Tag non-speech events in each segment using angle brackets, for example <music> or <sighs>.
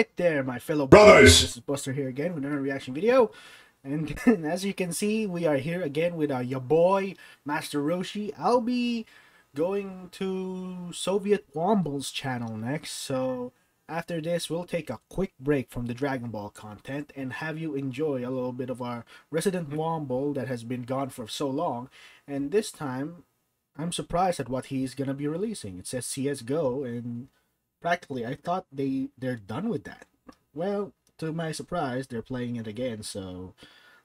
right there, my fellow Brothers! This is Buster here again with another reaction video. And <laughs> as you can see, we are here again with uh, your boy, Master Roshi. I'll be going to Soviet Womble's channel next. So after this, we'll take a quick break from the Dragon Ball content and have you enjoy a little bit of our resident Womble that has been gone for so long. And this time, I'm surprised at what he's gonna be releasing. It says CSGO, and practically I thought they they're done with that. Well, to my surprise, they're playing it again. So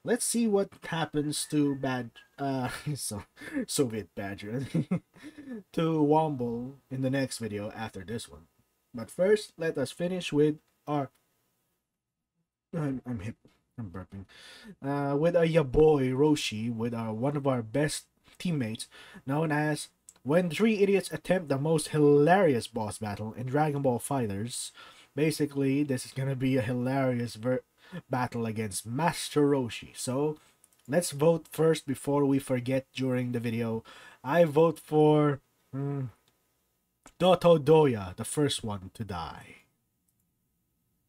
let's see what happens to bad uh <laughs> so Soviet Badger <laughs> to Womble in the next video after this one. But first, let us finish with our I'm I'm hip. I'm burping. Uh, with our boy Roshi, with our one of our best teammates, known as when three idiots attempt the most hilarious boss battle in Dragon Ball FighterZ. Basically, this is gonna be a hilarious ver- battle against Master Roshi. So, let's vote first before we forget during the video. I vote for mm, Doto Doya, the first one to die.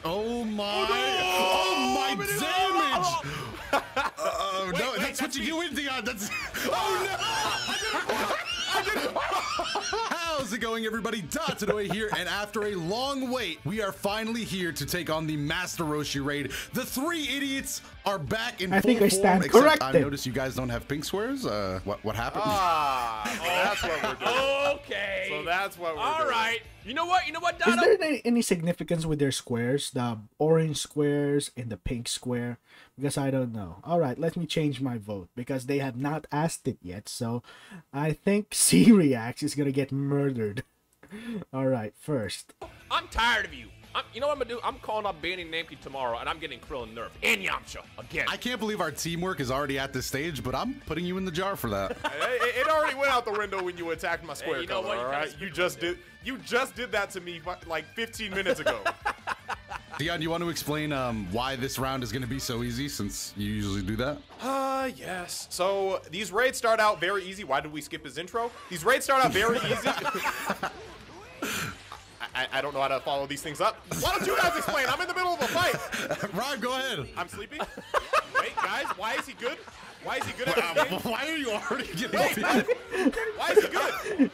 Oh my! Oh, my damage! Oh <laughs> no, that's what you do with the. Uh, that's. <laughs> Oh no! <laughs> How's it going, everybody? Dottodoy here, and after a long wait, we are finally here to take on the Master Roshi raid. The three idiots are back in I full think I stand form, except I corrected. noticed you guys don't have pink squares. Uh, what what happened? Ah, so that's what we're doing. Okay. So that's what we're All doing. right. You know what? You know what, Is Dono? there any, any significance with their squares? The orange squares and the pink square? Because I don't know. Alright, let me change my vote because they have not asked it yet. So I think <laughs> C Reacts is gonna get murdered. <laughs> Alright, first. I'm tired of you. I'm, you know what I'm gonna do? I'm calling up Bandai Namco tomorrow, and I'm getting Krillin nerfed and Yamcha again. I can't believe our teamwork is already at this stage, but I'm putting you in the jar for that. <laughs> It, it- it already went out the window when you attacked my square you know color. what? You All kinda right, you just with did. You just did that to me like 15 minutes ago. Dion, you want to explain um, why this round is going to be so easy since you usually do that? Uh, yes. So these raids start out very easy. Why did we skip his intro? These raids start out very <laughs> easy. I, I don't know how to follow these things up. Why don't you guys explain? I'm in the middle of a fight. <laughs> Rob, go ahead. I'm sleeping. Wait, guys, why is he good? Why is he good at this? <laughs> Why are you already getting Wait. Why is he good?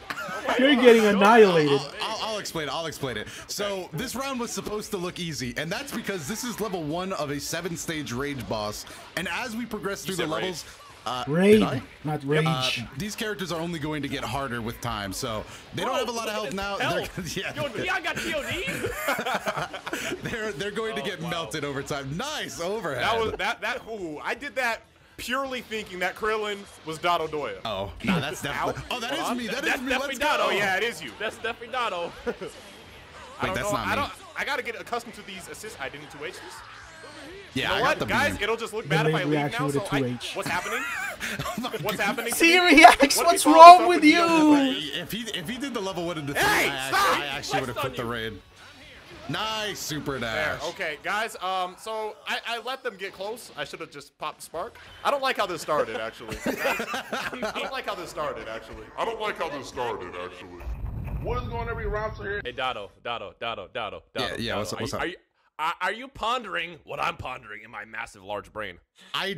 You're getting annihilated. I'll, I'll explain it. I'll explain it. So this round was supposed to look easy, and that's because this is level one of a seven-stage rage boss. And as we progress through the said rage. levels, uh, Raid, not rage. Uh, these characters are only going to get harder with time, so they don't have a lot of health now. They're, <laughs> yeah, Yo, Dion got TOD? <laughs> they're they're going to get melted over time. Nice overhead. That was that that. Ooh, I did that purely thinking that Krillin was Dodo Doya. Oh, no, that's definitely. Oh, that is me. That That's is me. definitely Let's go. Oh yeah, it is you. That's definitely Dono. <laughs> I Wait, don't that's know. not I me. don't. I gotta get accustomed to these assists. I didn't 2H this. Yeah, You know I what, got the guys? beam. It'll just look The bad if I leave now. So a I, 2H. what's happening? <laughs> Oh what's happening? to C? Reacts, What what's wrong with you? If he if he did the level one into three, Hey, I, actually, I actually would have Flexed put the raid. Nice super There. Okay, guys. Um. So I, I let them get close. I should have just popped the spark. I don't like how this started. Actually. <laughs> I don't like how this started. Actually. I don't like how this started, actually. What is going every round here? hey, Dono, Dono, Dono, Dono, Yeah, yeah, Dono. what's up, Are what's you- up? Are you, are, are you pondering what I'm pondering in my massive, large brain? I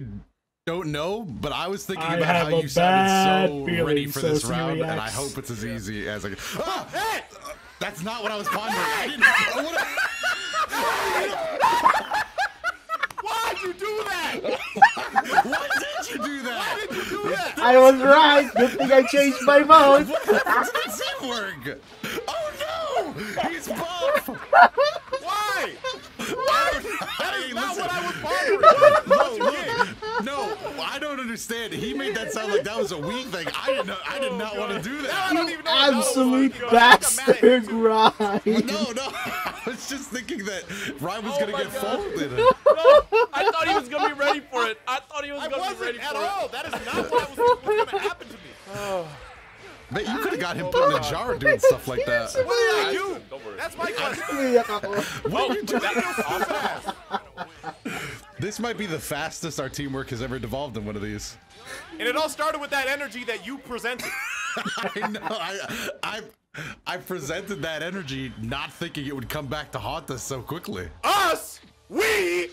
don't know, but I was thinking I about how you sounded so feeling, ready for so this round, and I hope it's as easy as I can. Ah, Hey! That's not what I was pondering. I didn't. What, Why'd you do that? why did you do that? Why did you do that? I was right. Good thing I changed my vote. How does it work? Oh no! He's buff. Why? That Hey, is not listen. what I was pondering. No, look, no, I don't understand. He made that sound like that was a we thing. I didn't. I did not oh, want to do Now I that. don't even know Absolute Dodo was. I got mad at him, bastard, too. right? No, no. <laughs> I was just thinking that Ryan was Oh gonna get God. folded. No, I thought he was gonna be ready for it. I thought he was I gonna be ready wasn't for at it. all. That is not what was was gonna happen to me. <sighs> Man, you could have got him put in a jar doing stuff like that. What did I do? Don't worry. That's my <laughs> question. Oh, that, This might be the fastest our teamwork has ever devolved in one of these. And it all started with that energy that you presented. <laughs> I know. I, I, I presented that energy, not thinking it would come back to haunt us so quickly. Us? We?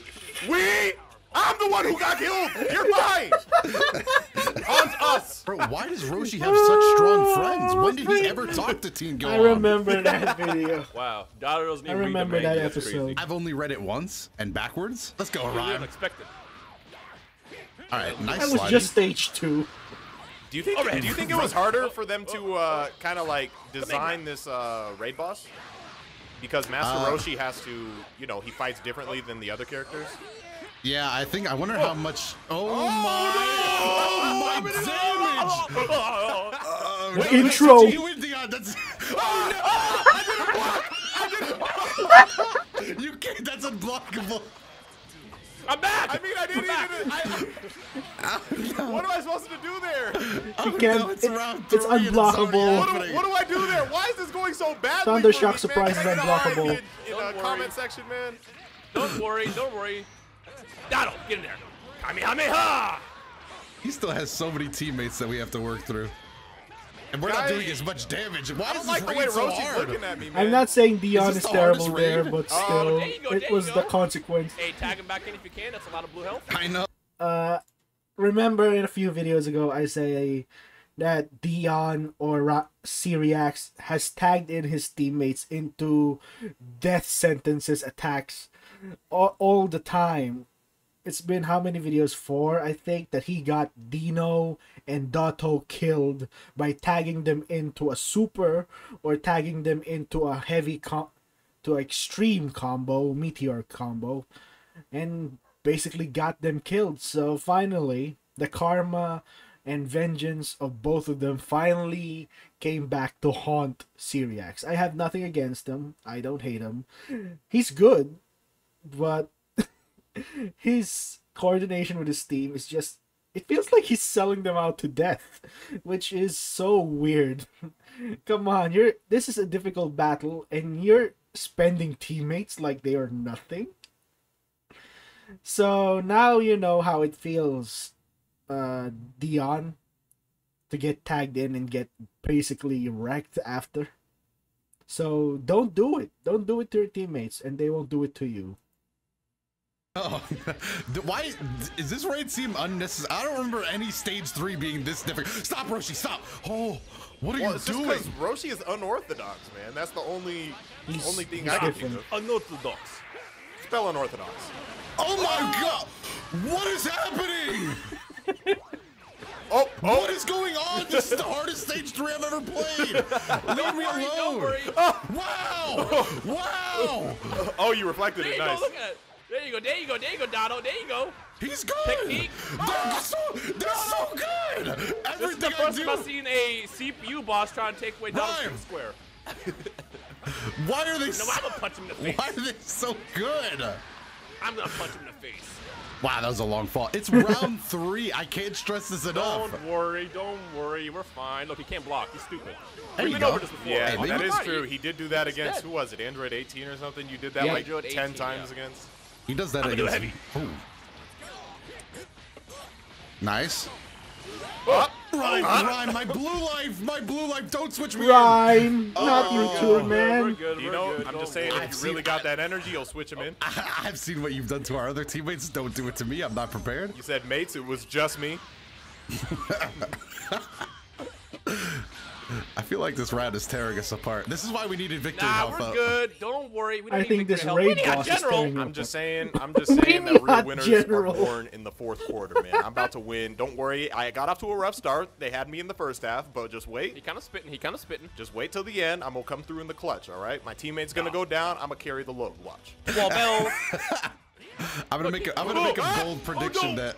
We? I'm the one who got killed. You're fine. <laughs> On us. Bro, why does Roshi have such strong friends? When did he ever talk to Teen Go I On? remember that <laughs> video. Wow, Dada doesn't I remember that. That's episode. Crazy. I've only read it once and backwards. Let's go, Really Ryan. unexpected. All right, nice That was sliding. just stage two. Do you think? Alright. Do you think it was harder for them to uh, kind of like design this uh, raid boss? Because Master Uh, Roshi has to, you know, he fights differently than the other characters. Yeah, I think I wonder how much. Oh, my! Oh my damage! Uh, no, intro. That's you, Indiana. That's. Oh <laughs> no! I didn't block. You can't. That's unblockable. I'm back. I mean, I didn't even. I, <laughs> what am I supposed to do there? You can't. no, it's it- round it's three it's unblockable. What do, what do I do there? Why is this going so badly? Thunder Shock Surprise is man? Kinda hard unblockable. In, in Don't the comment section, man. Don't worry, don't worry. Dado, get in there. Kamehameha! He still has so many teammates that we have to work through. And we're not doing as much damage. Why I is don't like this the way raid so Roshi's hard? looking at me, man. I'm not saying Dion this is, the terrible hardest there, raid? but Oh, still, there go, it was you the consequence. Hey, tag him back in if you can. That's a lot of blue health. I know. Uh, remember in a few videos ago, I say that Dion or Ra- Syriax has tagged in his teammates into death sentences attacks all, all the time. It's been how many videos? Four, I think, that he got Dino and Dotto killed by tagging them into a super or tagging them into a heavy com- to extreme combo, meteor combo, and basically got them killed. So finally, the karma and vengeance of both of them finally came back to haunt Syriax. I have nothing against him. I don't hate him. <laughs> He's good, but his coordination with his team is just it feels like he's selling them out to death, which is so weird. <laughs> Come on, you're this is a difficult battle and you're spending teammates like they are nothing. So now you know how it feels, uh, Dion, to get tagged in and get basically wrecked after. So don't do it. Don't do it to your teammates, and they won't do it to you. Oh, <laughs> why is this raid seem unnecessary? I don't remember any stage three being this difficult. Stop, Roshi, stop! Oh, what are Well, you it's just doing? because Roshi is unorthodox, man. That's the only He's- only thing I can different. think of. Unorthodox. Spell unorthodox. Oh my god! What is happening? <laughs> Oh, oh, What is going on? This is the hardest stage three I've ever played. <laughs> Leave me worry, alone. don't worry. Wow! Wow! oh, you reflected There it. you Nice. Go, look at it. There you go, there you go, there you go, Dado, there you go. He's good. Technique. They're so, they're so good. This is the I first do. time I've seen a CPU boss trying to take away Dado's Rhyme. square. <laughs> Why are they? No, so, I'm gonna punch him in the face. why are they so good? I'm gonna punch him in the face. Wow, that was a long fall. It's <laughs> round three. I can't stress this enough. Don't worry, don't worry, we're fine. Look, he can't block. He's stupid. There We've you been go. over this before. Yeah, Hey, that maybe- is Right, true. he- He did do that against dead. who was it? Android 18 or something. You did that Yeah. like Android 10 times yeah. against. He does that I'm gonna do against. Ooh. Nice. Oh, Rhyme, Rhyme, my blue life, my blue life, don't switch me in. Rhyme, oh. not you Oh. two, We're man. good, you we're know, good, I'm don't just oh, saying. I've if you really got that energy, you'll switch him in. I, <laughs> I've seen what you've done to our other teammates. Don't do it to me. I'm not prepared. You said mates, it was just me. <laughs> <laughs> I feel like this round is tearing us apart. This is why we needed victory Nah, health we're up. good. Don't worry. We don't I need think victory this help. raid We need a boss is general. tearing I'm just saying, I'm <laughs> just saying that real not winners general. are born in the fourth quarter, man. I'm about to win. Don't worry. I got off to a rough start. They had me in the first half, but just wait. He kind of spitting. He kind of spitting. Just wait till the end. I'm gonna come through in the clutch. All right. My teammate's gonna go down. I'm gonna carry the load. Watch. Well, Bell. <laughs> I'm gonna make a, I'm gonna Oh, make a bold Oh, prediction no. that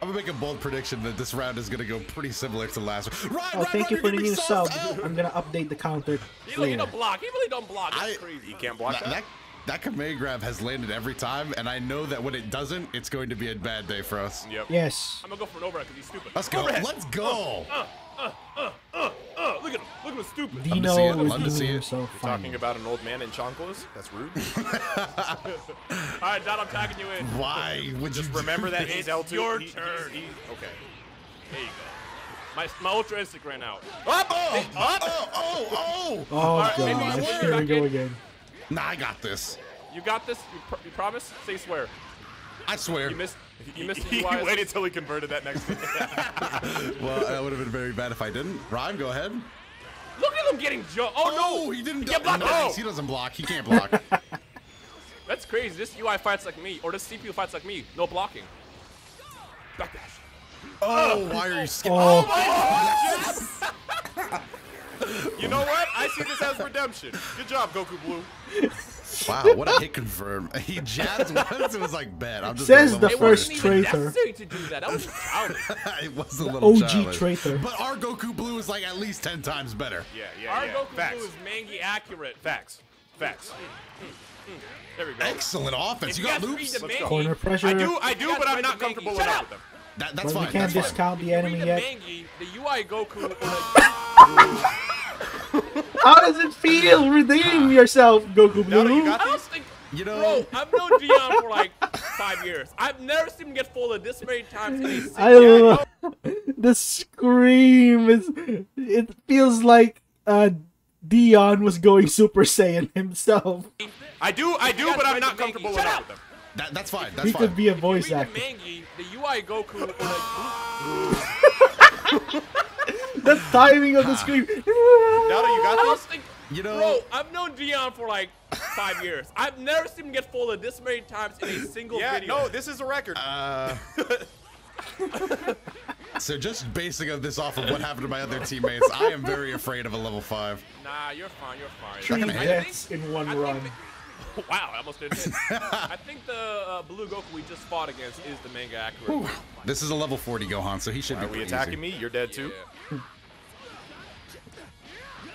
I'm gonna make a bold prediction that this round is gonna go pretty similar to the last one. Ryan, Oh, Ryan, thank Ryan, you for the new sub. Oh. I'm gonna update the counter He, don't- later. don't block. He really don't block. That's I- crazy. You can't block That, that. that that command grab has landed every time, and I know that when it doesn't, it's going to be a bad day for us. Yep. Yes. I'm gonna go for an overhead because he's stupid. Let's go. Overhead. Let's go. Uh, look at him. Look at him, stupid. to Dino see it. is Love to see doing it. himself Talking about an old man in chanclas. That's rude. <laughs> All right, Dad, I'm tagging you in. Why would you Just remember that he's L2. your he- turn. he- okay. There you go. My, my Ultra Instinct ran out. Up, oh, oh, oh, oh, Oh Alright, maybe here we go again. Nah, I got this. You got this? You, pr- you promise? Say swear. I swear. You missed. You missed the <laughs> He waited till he converted that next thing. <laughs> Well, that would have been very bad if I didn't. Rhyme, go ahead. Look at him getting jumped. Oh, Oh, no! Oh, he didn't. Get blocked. nice. No. Oh. He doesn't block. He can't block. <laughs> That's crazy. This UI fights like me, or this CPU fights like me. No blocking. Backdash. oh, oh. why are you skipping? Oh, my god! you know what? I see this as redemption. Good job, Goku Blue. Wow, what a hit confirm. <laughs> He jabbed once. It was like bet. I'm just Says gonna the first wasn't traitor. to do that. That was <laughs> it was a little OG childish. traitor. But our Goku Blue is like at least ten times better. Yeah, yeah, Our yeah. Goku Facts. Blue is mangy accurate. Facts. Facts. There we go. Excellent offense. If You got guys loops. go. Mangy, corner pressure. I do, I do, but I'm not read the Mangy. comfortable Shut enough with them. That, that's But we fine. can't That's fine. discount the enemy the yet. Mangy, the UI Goku. <laughs> or the- How does it feel? Redeem yourself, Goku Now that you got I don't think. You know, Bro, I've known Dion for like five years. I've never seen him get folded this many times in a I love the scream. Is it feels like uh Dion was going Super Saiyan himself. I do, I do, but I'm not comfortable Shut enough up. with them. that, that's fine. That's He fine. could be a Read voice the actor. Mangy, the UI Goku. <laughs> <laughs> or the- The timing of the scream. Dada, you got this? think. You know, Bro, I've known Dion for like five years. I've never seen him get folded this many times in a single Yeah, video. no, this is a record. Uh, <laughs> so just basing of this off of what happened to my other teammates, I am very afraid of a level five. Nah, you're fine. You're fine. Three gonna I hit. deaths in one I think run. The- <laughs> wow, I almost didn't hit. I think the uh, blue Goku we just fought against is the manga accurate. one. This is a level 40 Gohan, so he should Are be we pretty attacking easy. me? You're dead too. Yeah. <laughs>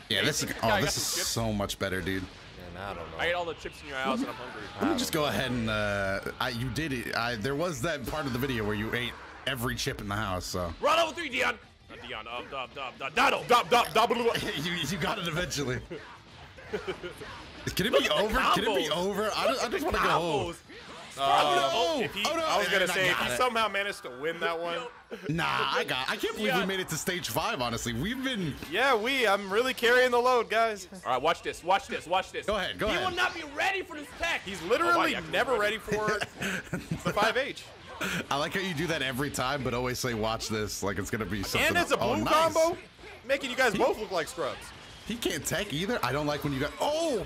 Yeah, this is <laughs> Yeah, oh, this is so much better, dude. And I don't know. I ate all the chips in your house and I'm hungry. Let me just go ahead and uh, I, you did it. I, there was that part of the video where you ate every chip in the house, so Run over three, Dion. Not Dion. Um, dub, dub, dub, Dado. Dop, dop, dop, blah, blah. you, you got it eventually. Can it be over? Can it be over? I, just- I just want to go home. Combos. Uh, oh, oh, If he, oh, no, I was gonna say, if he it. somehow managed to win that one, <laughs> Nah, I got. I can't believe we made it to stage five. Honestly, we've been. yeah, we. I'm really carrying the load, guys. All right, watch this. Watch this. Watch this. Go ahead, go he ahead. He will not be ready for this tech. He's Oh, literally he actually never was ready for <laughs> the 5H. I like how you do that every time, but always say, "Watch this," like it's gonna be something. And it's a oh, blue nice. combo, making you guys both look like scrubs. He can't tech either. I don't like when you got. Oh.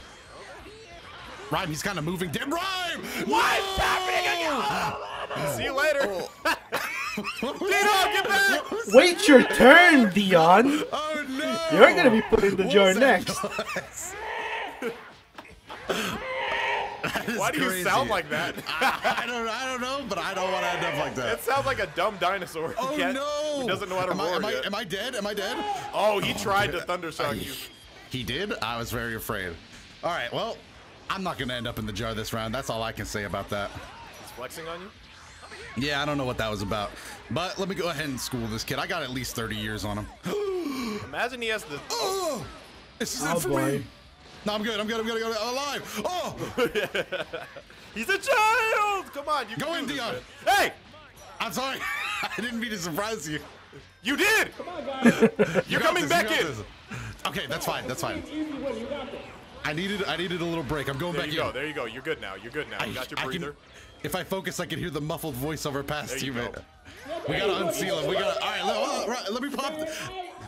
Rhyme, he's kind of moving. Damn, Rhyme! What's happening again? Oh, See you later. Oh. <laughs> Dino, get back! Wait your turn, Dion. Oh no! You're gonna be put in the What jar next. noise? That is Why do you sound like that? <laughs> I, I don't. I don't know, but I don't want to end up like that. It sounds like a dumb dinosaur Oh can't, no! who doesn't know how to am I, roar am, I, am I dead? Am I dead? Oh, he tried to oh, thundershock you. He did? I was very afraid. All right, well, I'm not going to end up in the jar this round. That's all I can say about that. He's flexing on you? Yeah, I don't know what that was about. But let me go ahead and school this kid. I got at least 30 years on him. <gasps> Imagine he has the. Oh! This is Oh, it for boy. me. No, I'm good. I'm good. I'm good. I'm good. I'm alive. Oh! <laughs> He's a child! Come on, you Go can in, do this, Dion. man. Hey! I'm sorry. <laughs> I didn't mean to surprise you. You did! Come on, guys. You're got coming this, back you in! this. Okay, that's fine. That's fine. I needed I needed a little break. I'm going There back you go, there you go. You're good now. You're good now. You got your I can- breather. if I focus, I can hear the muffled voiceover past There you, you man. go. We gotta unseal him. We gotta. All right, let, hold on, right, let me pop.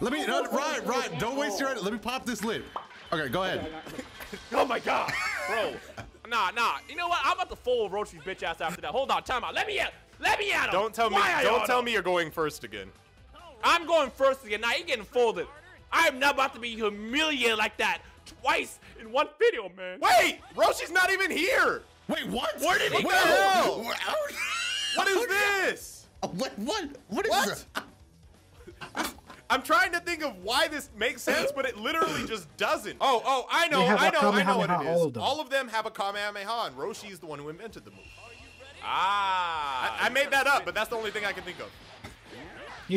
Let me. No, right, right. Don't waste your. Let me pop this lid. Okay, go ahead. <laughs> Oh my god, bro. Nah, nah. You know what? I'm about to fold Roshi's bitch ass after that. Hold on, time out. Let me at. Let me at him. Don't tell me. Why I Don't oughta? tell me you're going first again. I'm going first again. Now you're getting folded. I am not about to be humiliated like that twice in one video, man. Wait! Roshi's not even here! Wait, what? Where did he What go? the hell? What is this? What? What? What is What? this? <laughs> I'm trying to think of why this makes sense, but it literally just doesn't. Oh, oh, I know, They have I a know, I know what it is. All of them. All of them have a Kamehameha, and Roshi is the one who invented the move. Ah. I, I made that up, but that's the only thing I can think of.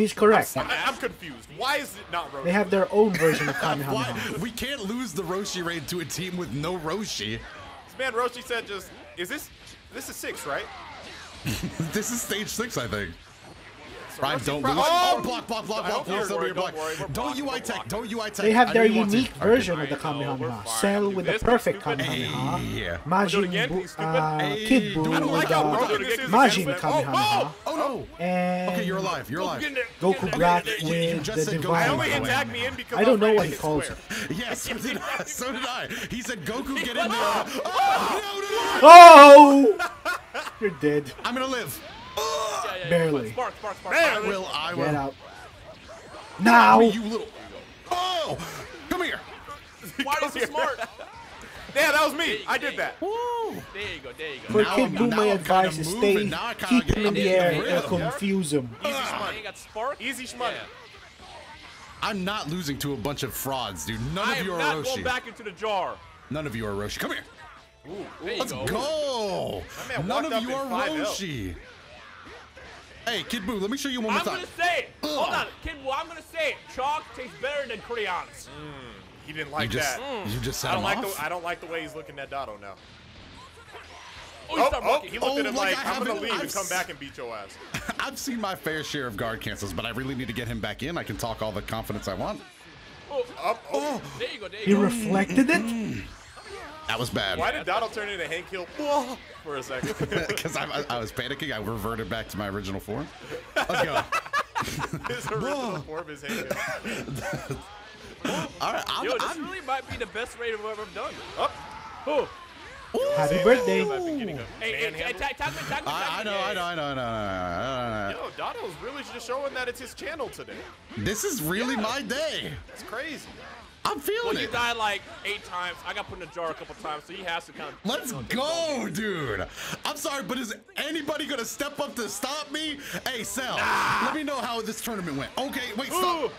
He's correct. I, I'm confused. Why is it not Roshi? They have their own version of Why? Kamehameha. We can't lose the Roshi raid to a team with no Roshi. This man Roshi said just, is this, this is six, right? <laughs> This is stage six, I think. Ryan, don't lose. oh! Oh, block, block, block, block. Don't Please worry, don't be a don't block. worry, Don't UI tech. Don't UI tech. They have their know you want to. unique version of the I know, we're Kamehameha. Cell with the perfect stupid. Kamehameha. Yeah. Wanna do it Majin? Buu, You stupid? uh, Hey, Kid Buu with like how broken this is Majin against- Kamehameha. Oh no. And Okay, you're alive. You're alive. Get in there. Goku Black there. You- you with the Divine. I only Fine. hit tag me in because I don't know what he calls square. <laughs> Yes, so did I. So did I. He said Goku get in there. <laughs> Oh, Oh! You're dead. no, no, no. I'm gonna live. Yeah, yeah, yeah. Barely. Spark, spark, spark. I spark. will. I will. Get out. Now! You little. Oh, come here. <laughs> Why are you so smart? Yeah, that was me. I did that. Woo. There you go, there you go. For Now Kid I'm- Buu, my advice is stay, Now I kinda keep him in the it. air and confuse him. Easy You shmoney. got spark? Easy shmoney. Yeah. I'm not losing to a bunch of frauds, dude. None I of am you are not going Roshi. back into the jar. None of you are Roshi. Come here. There you Let's go. go. None of up you are 5L. Roshi. Hey, Kid Buu, let me show you one more I'm time. gonna say it. Hold on, kid. Well, I'm gonna say it. Chalk tastes better than crayons. Mm, he didn't You like just, that. Mm. you just set I don't him like off. the I don't like the way he's looking at Dotto now. Oh, you Oh, start oh, he looked Oh, at him like like, I I'm gonna leave and I've come back and beat your ass. <laughs> I've seen my fair share of guard cancels, but I really need to get him back in. I can talk all the confidence I want. Oh, Up, oh. there you go, there you He go. reflected it? Mm. That was bad. Why did Dotto turn into Hank Hill <laughs> for a second? <laughs> Because I, I, I was panicking. I reverted back to my original form. Let's go. <laughs> His original form is Hank Hill. All right, I'm, Yo, this I'm, really might be the best raid I've ever done. Up. Oh. Happy birthday. Hey, hey, hey, I, I know, I know, I know, I know, I know, Yo, Dotto's really just showing that it's his channel today. This is really my day. It's crazy. I'm feeling Well, you it. died like eight times. I got put in a jar a couple times, so he has to kind of. Let's go, dude. I'm sorry, but is anybody gonna step up to stop me? Hey, Sal, let me know how this tournament went. Okay, wait, stop. Ooh.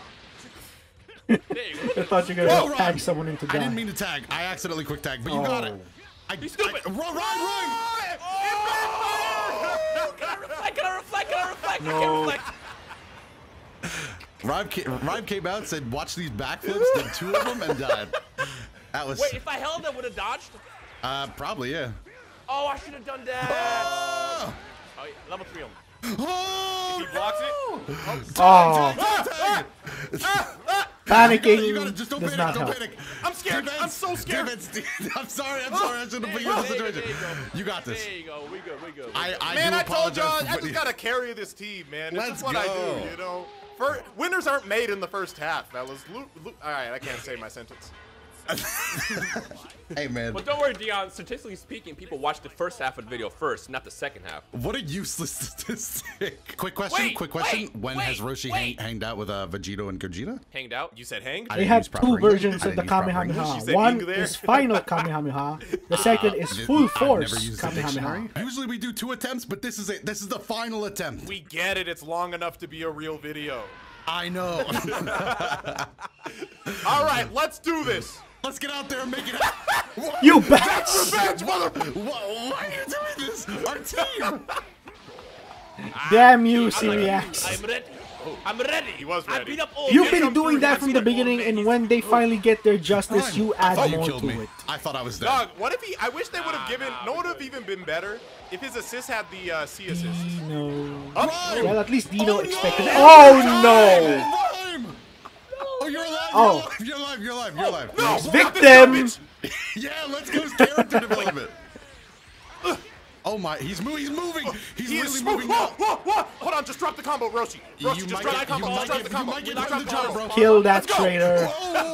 There you go. I thought you were Whoa, gonna tag Ryan. someone into I didn't mean to tag. I accidentally quick tag, but you got it. Oh. I, He's stupid. I, run, run, run! Oh! Can <laughs> I reflect? Can I reflect? Can I reflect? I can't reflect. Rhyme came, Rhyme came out said, watch these backflips, did two of them and died. That was, Wait, if I held that, would have dodged? uh, probably, yeah. Oh, I should have done that. Oh! Oh, yeah, level three on. Oh, He blocks it. Oh, panicking You gotta just don't does panic, not don't help. panic. I'm scared. Defense, I'm so scared. defense. <laughs> I'm sorry, I'm oh. sorry. I shouldn't have put you in this There you go, situation. there you go. You got this. There you go. We good. We good. We good. I Man, I told y'all, I just gotta carry this team, man. This Let's is what I do, you know. For, winners aren't made in the first half, fellas. Lo- all right, I can't say my sentence. <laughs> Hey, man. But don't worry, Dion. Statistically speaking, people watch the first half of the video first, not the second half. What a useless <laughs> statistic. Quick question, Wait, quick question. wait, when wait, has Roshi wait. hang, hanged out with uh, Vegito and Gogeta? Hanged out. You said hanged? I They didn't have two versions of the didn't use proper Kamehameha. English. You said One is final Kamehameha. The <laughs> second is full I've force never used the Kamehameha. Usually we do two attempts, but this is it. This is the final attempt. We get it. It's long enough to be a real video. I know. All right, let's do this. Let's get out there and make it happen. <laughs> You bats! Revenge, mother! Why, why are you doing this? Our team! <laughs> Damn you, I'm Syriax. ready. I'm ready. He was I ready. beat up all. You've been doing through. that from the beginning, and when they finally get their justice, you add thought you more to me. it. I thought I was dead. Dog, what if he? I wish they would have Nah, given. nah, no, we would have even been better if his assist had the uh, C assist. Dino. Rhyme! Well, at least Dino Oh, expected. no! Oh no! Rhyme! Oh, you're alive! Oh. You're alive! You're alive! You're alive! You're No, alive. Victim! <laughs> Yeah, let's go character development. <laughs> Oh my, he's moving. He's moving. He's He really is moving whoa, whoa, whoa! Hold on, just drop the combo, Roshi. Roshi, You just drop get- the combo. Just drop get- the you combo. might get Just drop the jar, combo. bro. Kill that traitor.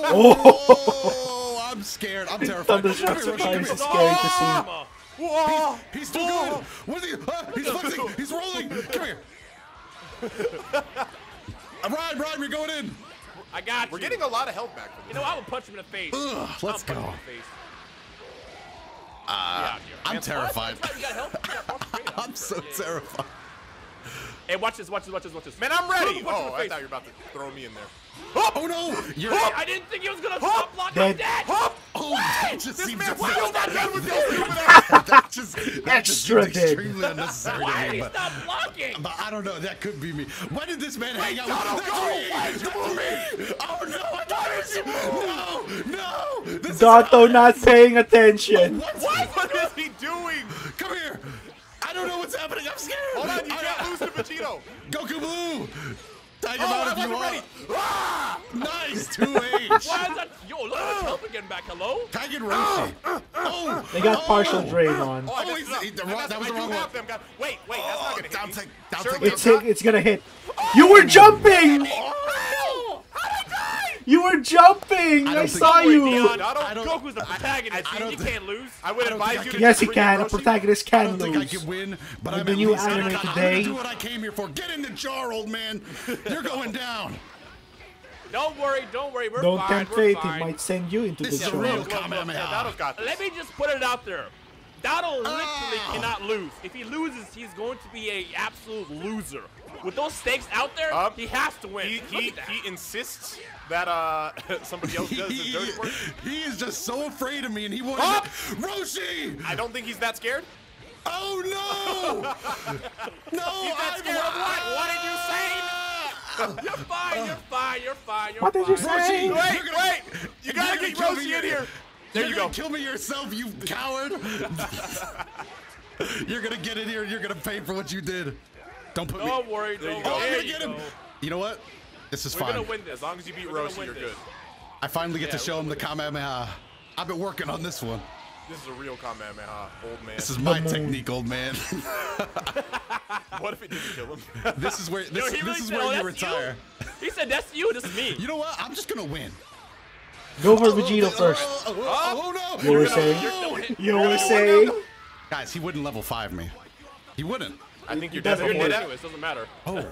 Oh, I'm scared. I'm terrified. Thunderstruck Come here, Roshi, Surprise come is here. scary to see. Whoa! He's too good. What is he? Uh, he's flexing. He's rolling. Come here. <laughs> Ryan, Ryan, we're going in. I got We're you. getting a lot of health back from You know, I will punch him in the face. Ugh, let's I'll him go. in the face. Uh, I'm terrified. You got help. You got punch straight up. I'm so terrified. Hey, watch this, watch this, watch this, watch this. Man, I'm ready. Punch him in Oh, I thought you were about to throw me in there. Oh no! You're. Hey, I didn't think he was gonna stop blocking Dead. that. Hop! Oh, that just This seems man extremely- feels that gun with your stupid that just that just seems extremely unnecessary Why to did me. he stop blocking? but I don't know. That could be me. Why did this man hang out Dono, with go! That's me! That's me! Oh no! I thought it was you! No! No! This Dato not paying attention. What? What is he doing? Come here! I don't know what's happening? I'm scared. Hold on, you can't lose to Vegito. Goku Blue. Tiger Oh, Mount I if you want. ready. Ah! Nice, 2H. Why is that? Yo, look at the help again back. Hello? Tiger Roshi. Ah! Ah! Ah! Oh, They got oh. partial drain on. Oh, I Oh, he's- he- the I wrong- that was I the wrong one. them, guys. Wait, wait, that's not Oh, gonna hit down take- down Sure, take- we It's got- hit, it's gonna hit. You were oh. jumping. Oh. You were jumping. I I, don't think- saw Don't you. Dion. I don't- Goku's the protagonist. I dude. don't you can't lose. I would advise think you to Yes, he can. A Roshi. protagonist I can don't think I lose. can win, but With I'm the at new least anime I'm gonna do what I came here for. Get in the jar, old man. You're going down. Don't worry, don't worry. We're Don't fine. tempt we're fate. It might send you into This the is jar. real Look, look, Kamehameha. yeah, Dado's got this. Let me just put it out there. Dado literally Ah. cannot lose. If he loses, he's going to be a absolute loser. With those stakes out there, Um, he has to win. He, he, he insists that uh <laughs> somebody else does his <laughs> He, dirty work. he is just so afraid of me, and he wants Oh! Roshi. I don't think he's that scared. Oh no! <laughs> no! He's that I'm- scared of what? What did you say? You're fine. You're fine. You're fine. You're What did you say? Roshi, Wait, wait! You gotta you're get gonna kill Roshi in here. There you're you gonna go. Kill me yourself, you coward! <laughs> you're gonna get in here. and You're gonna pay for what you did. Don't put me. Don't worry. Oh, there you Don't go. Oh, worry. I'm gonna you get him. go. You know what? This is We're fine. gonna win this. As long as you beat We're gonna Roshi, win you're this. good. I finally get Yeah, to show him the gonna Kamehameha. I've been working on this one. This is a real Kamehameha, old man. This is my moon. technique, old man. <laughs> what if it didn't kill him? this is where this, he this really is said, where "Oh, you that's retire. He said, "That's you. This is me." You know what? I'm just gonna win. Go for Vegito Oh, first. Oh, oh, oh, oh, no! You were No. saying? No. You were saying? Guys, he wouldn't level five me. He wouldn't. I think you're doesn't definitely You're work. dead anyways. Doesn't matter. Oh.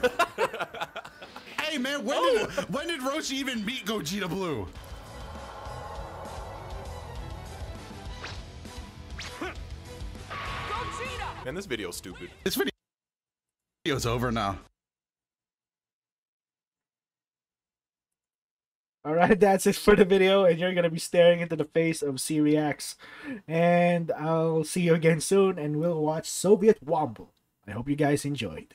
<laughs> hey man, when did when did Roshi even meet Gogeta Blue? Man, this video's stupid. This video video's over now. Alright, <laughs> that's it for the video, and you're gonna be staring into the face of C-Reacts. And I'll see you again soon, and we'll watch Soviet Womble. I hope you guys enjoyed.